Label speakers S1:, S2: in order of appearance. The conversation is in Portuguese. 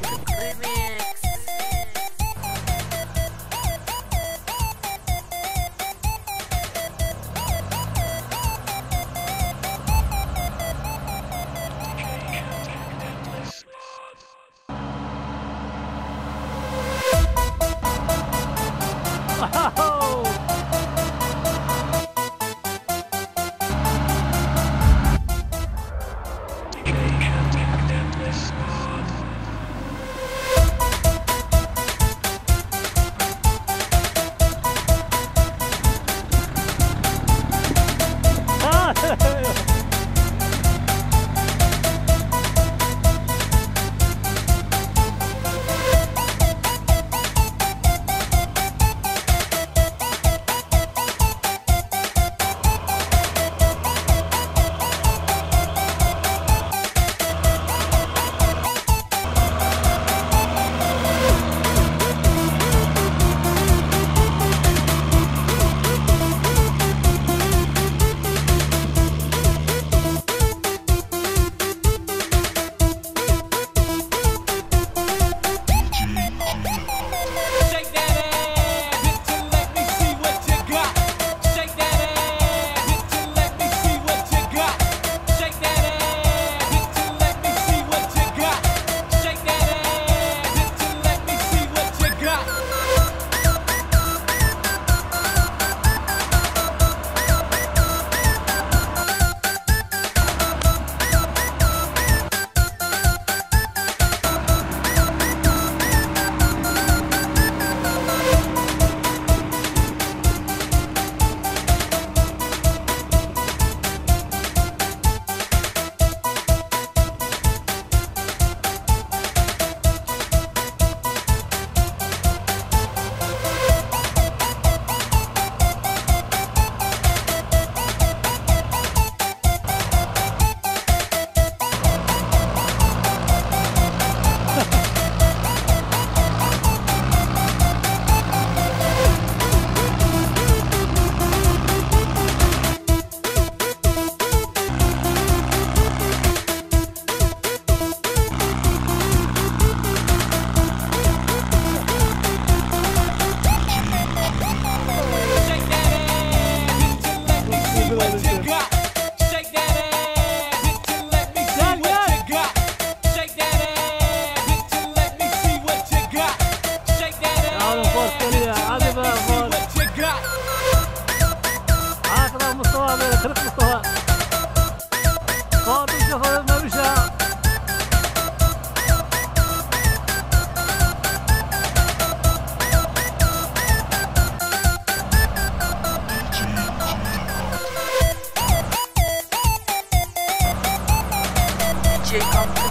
S1: DJ
S2: Mustafa. Fatih Şahin Mevşah. DJ
S1: Company.